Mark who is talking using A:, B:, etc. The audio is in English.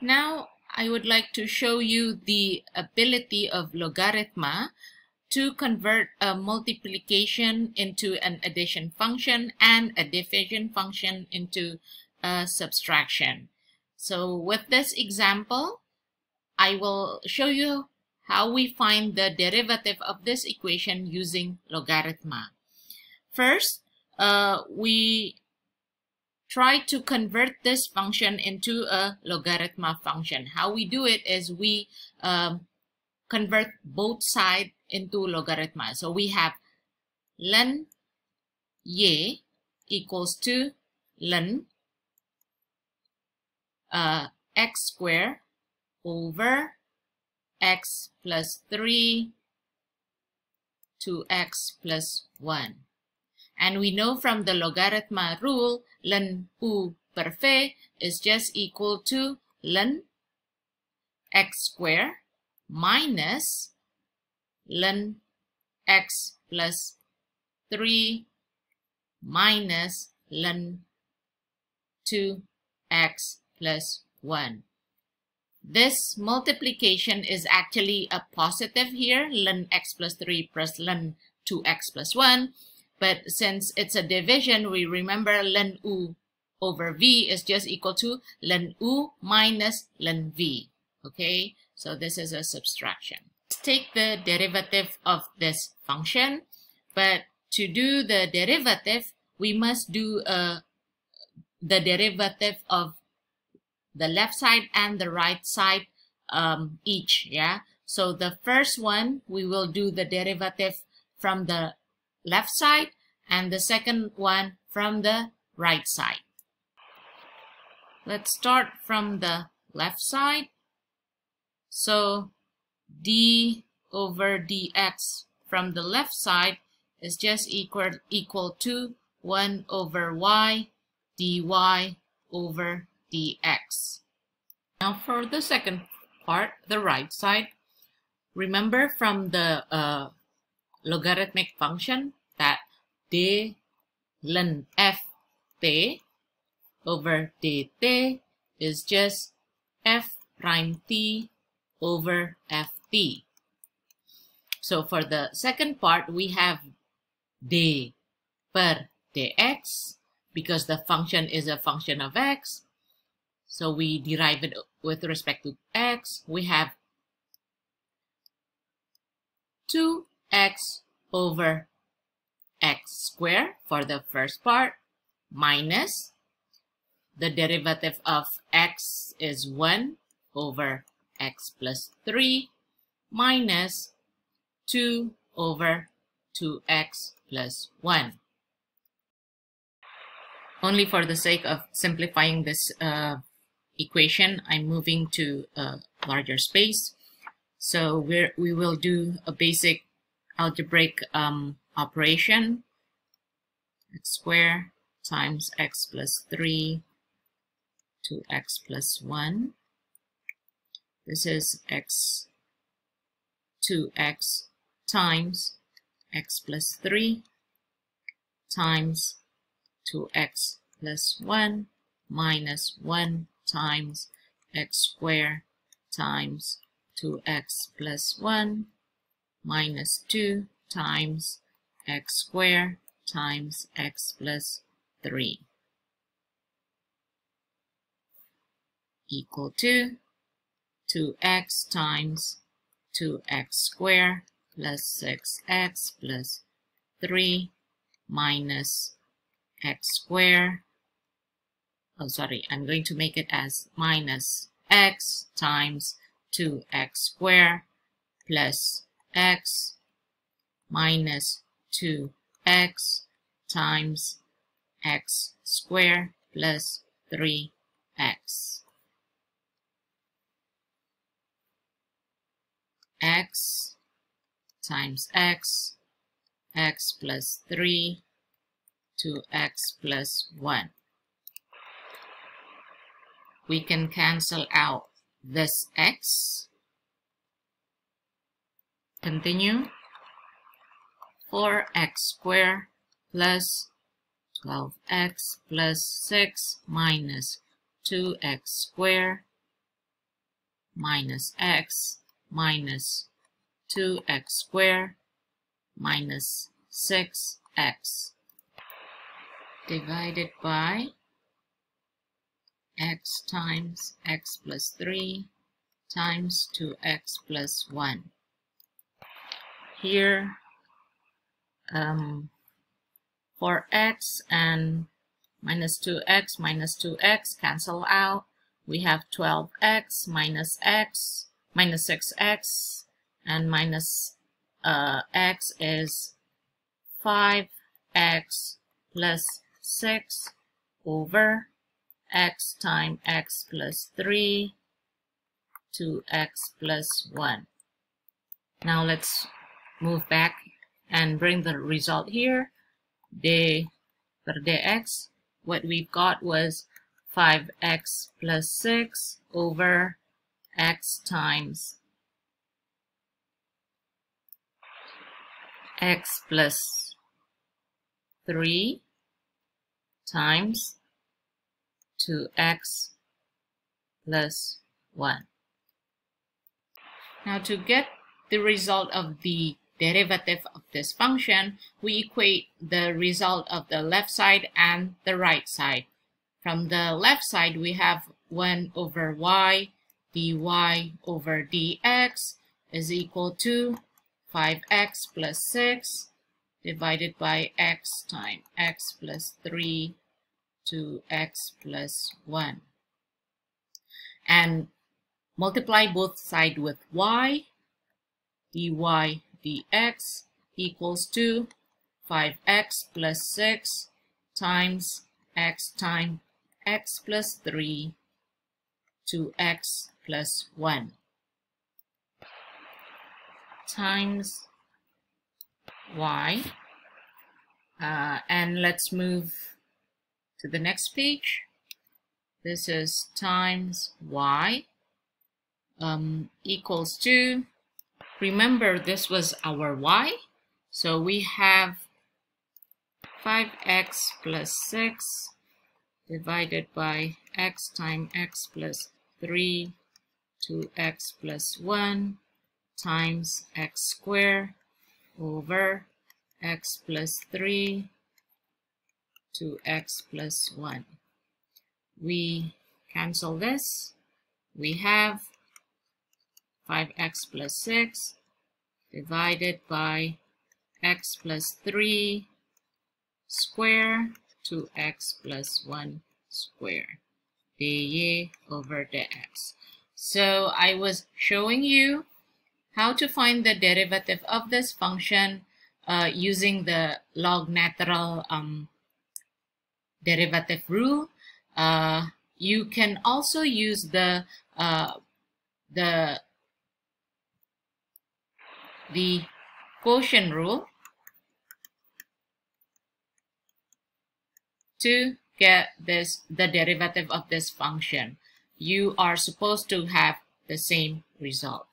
A: Now, I would like to show you the ability of Logarithma to convert a multiplication into an addition function and a division function into a subtraction. So with this example, I will show you how we find the derivative of this equation using Logarithma. First, uh, we try to convert this function into a logarithma function. How we do it is we um, convert both sides into logarithma. So we have len y equals to len uh, x squared over x plus 3 to x plus 1. And we know from the logarithma rule, len u perfect is just equal to len x squared minus len x plus 3 minus len 2x plus 1. This multiplication is actually a positive here, len x plus 3 plus len 2x plus 1. But since it's a division, we remember len u over v is just equal to len u minus len v. Okay, so this is a subtraction. Let's take the derivative of this function. But to do the derivative, we must do uh, the derivative of the left side and the right side um, each. Yeah. So the first one, we will do the derivative from the left side and the second one from the right side. Let's start from the left side. So d over dx from the left side is just equal, equal to 1 over y dy over dx. Now for the second part, the right side, remember from the uh, logarithmic function d ln f t over dt is just f prime t over ft. So for the second part, we have d per dx because the function is a function of x. So we derive it with respect to x. We have 2x over x squared for the first part minus the derivative of x is 1 over x plus 3 minus 2 over 2x plus 1. Only for the sake of simplifying this uh, equation, I'm moving to a larger space. So we we will do a basic algebraic um, operation x squared times x plus 3 to x plus 1. This is x 2x times x plus 3 times 2x plus 1 minus 1 times x squared times 2x plus 1 minus 2 times x squared times x plus 3 equal to 2x times 2x squared plus 6x plus 3 minus x squared. Oh, sorry, I'm going to make it as minus x times 2x squared plus x minus 2x times x squared plus 3x. x times x, x plus 3 to x plus 1. We can cancel out this x. Continue. 4x squared plus 12x plus 6 minus 2x squared minus x minus 2x squared minus 6x divided by x times x plus 3 times 2x plus 1. Here, um, for x and minus 2x minus 2x cancel out. We have 12x minus x minus 6x and minus uh, x is 5x plus 6 over x times x plus 3 to x plus 1. Now let's move back and bring the result here. d per dx, what we've got was 5x plus 6 over x times x plus 3 times 2x plus 1. Now to get the result of the derivative of this function, we equate the result of the left side and the right side. From the left side, we have 1 over y dy over dx is equal to 5x plus 6 divided by x times x plus 3 to x plus 1. And multiply both sides with y, dy dx equals to 5x plus 6 times x times x plus 3 to x plus 1 times y. Uh, and let's move to the next page. This is times y um, equals to Remember, this was our y. So we have 5x plus 6 divided by x times x plus 3 to x plus 1 times x squared over x plus 3 to x plus 1. We cancel this. We have 5x plus 6 divided by x plus 3 square to x plus 1 square dy over dx. So I was showing you how to find the derivative of this function uh, using the log natural um, derivative rule. Uh, you can also use the uh, the the quotient rule to get this the derivative of this function. You are supposed to have the same result